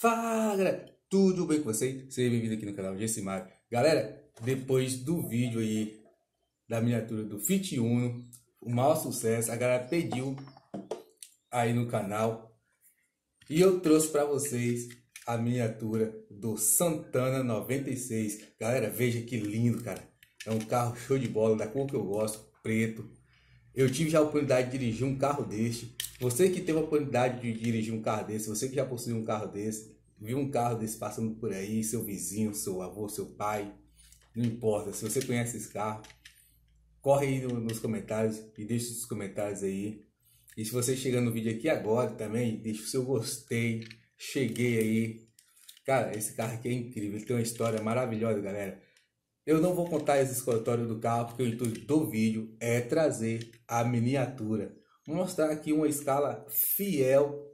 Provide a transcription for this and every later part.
Fala tudo bem com vocês? Seja bem-vindo aqui no canal Gessimar. Galera, depois do vídeo aí da miniatura do Fit Uno, o maior sucesso, a galera pediu aí no canal e eu trouxe para vocês a miniatura do Santana 96. Galera, veja que lindo, cara. É um carro show de bola, da cor que eu gosto, preto. Eu tive já a oportunidade de dirigir um carro deste você que teve a oportunidade de dirigir um carro desse, você que já possui um carro desse, viu um carro desse passando por aí, seu vizinho, seu avô, seu pai, não importa, se você conhece esse carro, corre aí nos comentários e deixa os comentários aí. E se você chega no vídeo aqui agora também, deixa o seu gostei, cheguei aí. Cara, esse carro aqui é incrível, ele tem uma história maravilhosa, galera. Eu não vou contar esse escritório do carro, porque o intuito do vídeo é trazer a miniatura mostrar aqui uma escala fiel.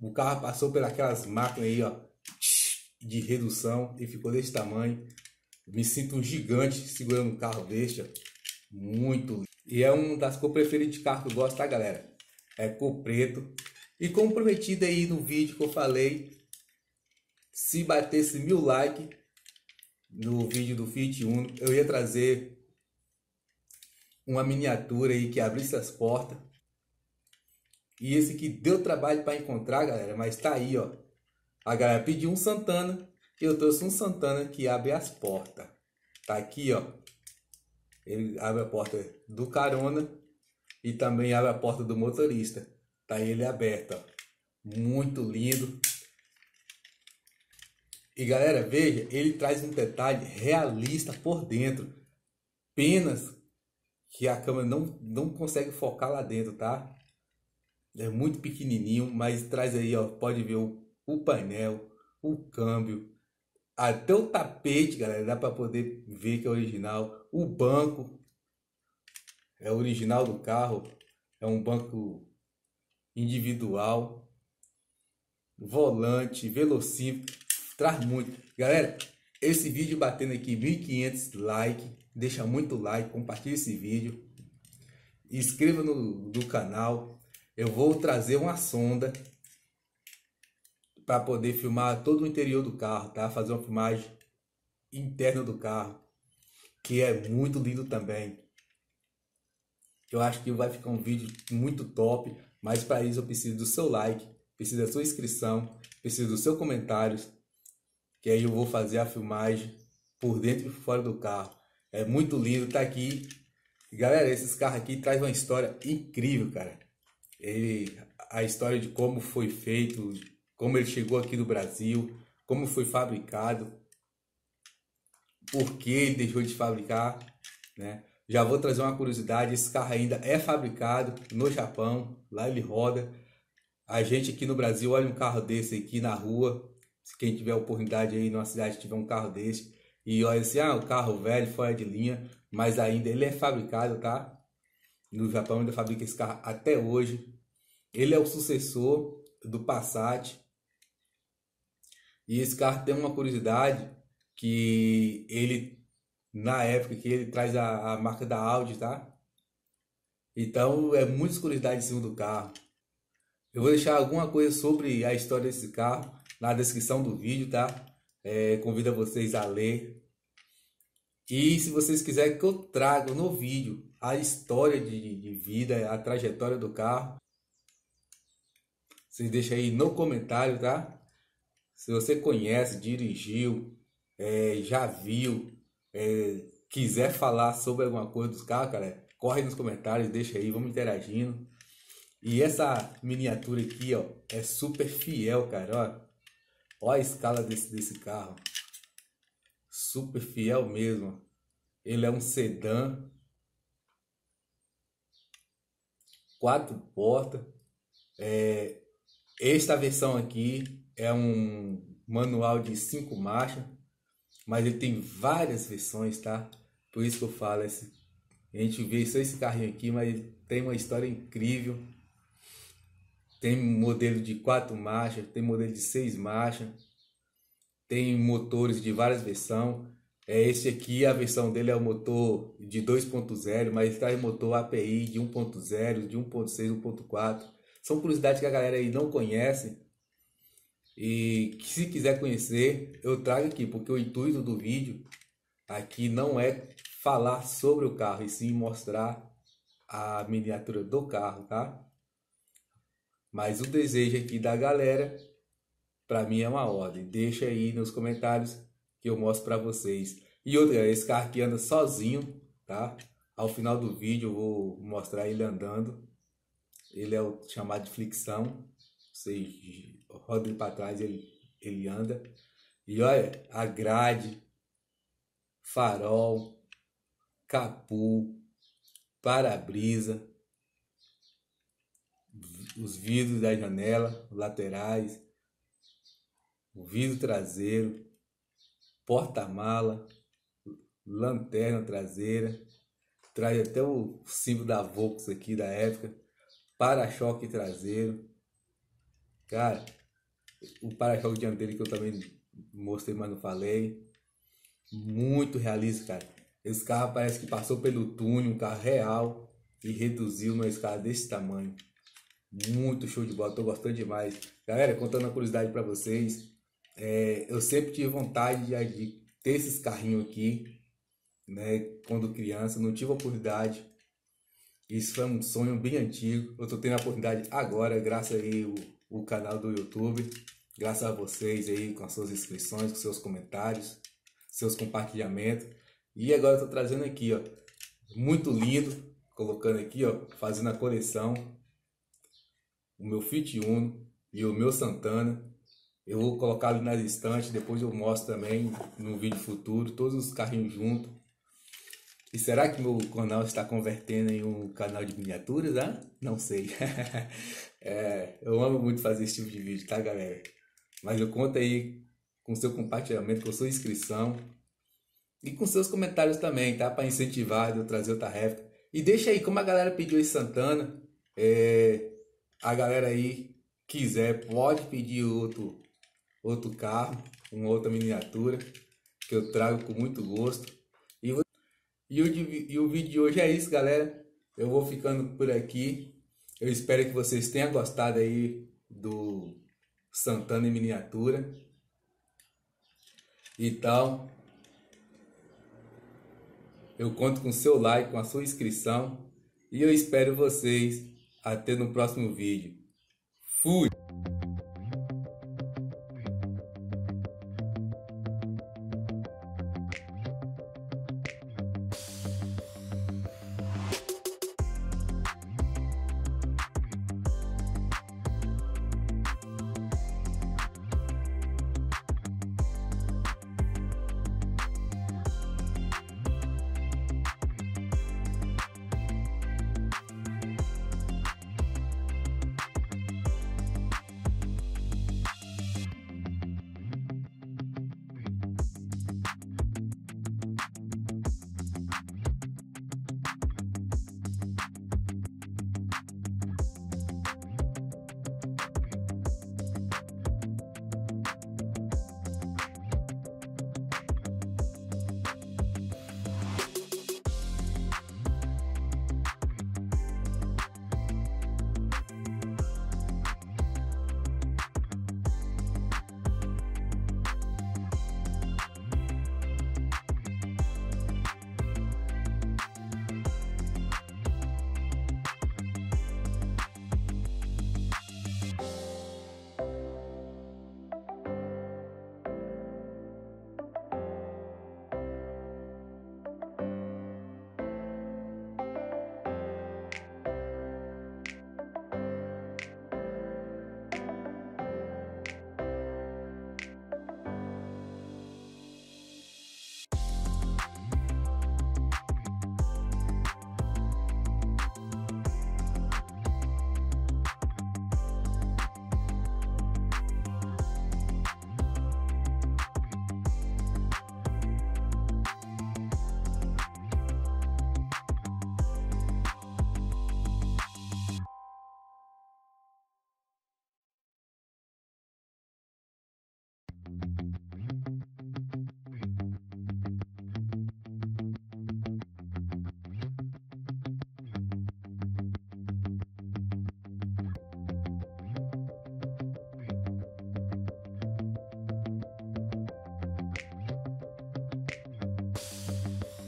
O carro passou pelas máquinas aí, ó, de redução e ficou desse tamanho. Me sinto um gigante segurando um carro deste, ó. muito. E é uma das cores preferidas de carro que eu gosto, tá, galera? É cor preto. E como prometido aí no vídeo que eu falei, se batesse mil likes no vídeo do Fit 1, eu ia trazer uma miniatura aí que abrisse as portas. E esse que deu trabalho para encontrar, galera, mas tá aí, ó. A galera pediu um Santana e eu trouxe um Santana que abre as portas. Tá aqui, ó. Ele abre a porta do carona e também abre a porta do motorista. Tá ele aberto, ó. Muito lindo. E galera, veja, ele traz um detalhe realista por dentro. Penas que a câmera não, não consegue focar lá dentro, tá? É muito pequenininho, mas traz aí, ó, pode ver o, o painel, o câmbio, até o tapete, galera, dá para poder ver que é original. O banco é original do carro, é um banco individual. Volante, velocímetro, traz muito. Galera, esse vídeo batendo aqui 1500 likes, deixa muito like, compartilhe esse vídeo, inscreva no, no canal. Eu vou trazer uma sonda para poder filmar todo o interior do carro, tá? Fazer uma filmagem interna do carro, que é muito lindo também. Eu acho que vai ficar um vídeo muito top, mas para isso eu preciso do seu like, preciso da sua inscrição, preciso dos seus comentários, que aí eu vou fazer a filmagem por dentro e fora do carro. É muito lindo, tá aqui. galera, esses carros aqui trazem uma história incrível, cara. Ele, a história de como foi feito, como ele chegou aqui no Brasil, como foi fabricado, por que ele deixou de fabricar, né? Já vou trazer uma curiosidade, esse carro ainda é fabricado no Japão, lá ele roda. A gente aqui no Brasil olha um carro desse aqui na rua, se quem tiver oportunidade aí numa cidade tiver um carro desse e olha assim, ah, o carro velho, fora de linha, mas ainda ele é fabricado, tá? No Japão ainda fabrica esse carro até hoje. Ele é o sucessor do Passat. E esse carro tem uma curiosidade que ele na época que ele traz a, a marca da Audi, tá? Então é muita curiosidade em cima do carro. Eu vou deixar alguma coisa sobre a história desse carro na descrição do vídeo, tá? É, convido vocês a ler. E se vocês quiserem que eu traga no vídeo a história de, de vida, a trajetória do carro, vocês deixam aí no comentário, tá? Se você conhece, dirigiu, é, já viu, é, quiser falar sobre alguma coisa dos carros, cara, corre nos comentários, deixa aí, vamos interagindo. E essa miniatura aqui, ó, é super fiel, cara, ó. Olha a escala desse, desse carro. Super fiel mesmo. Ele é um sedã. Quatro portas. É, esta versão aqui é um manual de cinco marchas. Mas ele tem várias versões, tá? Por isso que eu falo. Esse, a gente vê só esse carrinho aqui, mas tem uma história incrível. Tem modelo de quatro marchas, tem modelo de seis marchas, tem motores de várias versões. É, esse aqui, a versão dele é o motor de 2.0, mas traz motor API de 1.0, de 1.6, 1.4. São curiosidades que a galera aí não conhece. E se quiser conhecer, eu trago aqui, porque o intuito do vídeo aqui não é falar sobre o carro, e sim mostrar a miniatura do carro, tá? Mas o desejo aqui da galera, para mim é uma ordem. Deixa aí nos comentários que eu mostro para vocês. E outra, esse carro aqui anda sozinho, tá? Ao final do vídeo eu vou mostrar ele andando. Ele é o chamado de flexão. Você roda ele para trás, ele, ele anda. E olha, a grade, farol, capu, para-brisa, os vidros da janela, laterais, o vidro traseiro, porta-mala, lanterna traseira, traz até o símbolo da Volks aqui da época, para-choque traseiro. Cara, o para-choque dianteiro que eu também mostrei, mas não falei. Muito realista, cara. Esse carro parece que passou pelo túnel, um carro real, e reduziu uma escala desse tamanho. Muito show de bola, tô gostando demais. Galera, contando uma curiosidade para vocês, é, eu sempre tive vontade de, de, ter esses carrinhos aqui, né? Quando criança, não tive oportunidade. Isso foi um sonho bem antigo. Eu tô tendo a oportunidade agora, graças aí o, o canal do YouTube, graças a vocês aí com as suas inscrições, com seus comentários, seus compartilhamentos. E agora eu tô trazendo aqui, ó, muito lindo, colocando aqui, ó, fazendo a coleção o meu Fit Uno e o meu Santana. Eu vou colocar ali nas estantes, depois eu mostro também no vídeo futuro, todos os carrinhos juntos. E será que meu canal está convertendo em um canal de miniaturas, né? Não sei. é, eu amo muito fazer esse tipo de vídeo, tá, galera? Mas eu conto aí com seu compartilhamento, com sua inscrição e com seus comentários também, tá? Para incentivar eu trazer outra réplica. E deixa aí, como a galera pediu esse Santana, é, a galera aí quiser, pode pedir outro, outro carro, uma outra miniatura, que eu trago com muito gosto. E, e, o, e o vídeo de hoje é isso, galera. Eu vou ficando por aqui. Eu espero que vocês tenham gostado aí do Santana em miniatura. Então, eu conto com seu like, com a sua inscrição e eu espero vocês até no próximo vídeo. Fui!